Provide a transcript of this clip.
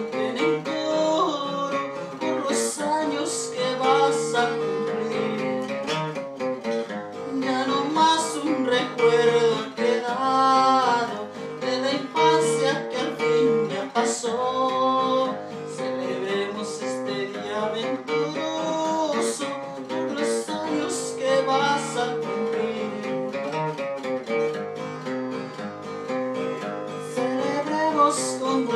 canten en coro por los años que vas a cumplir. Ya no más un recuerdo quedado de la infancia que al fin ya pasó. Celebremos este día venturoso por los años que vas a cumplir. Celebremos con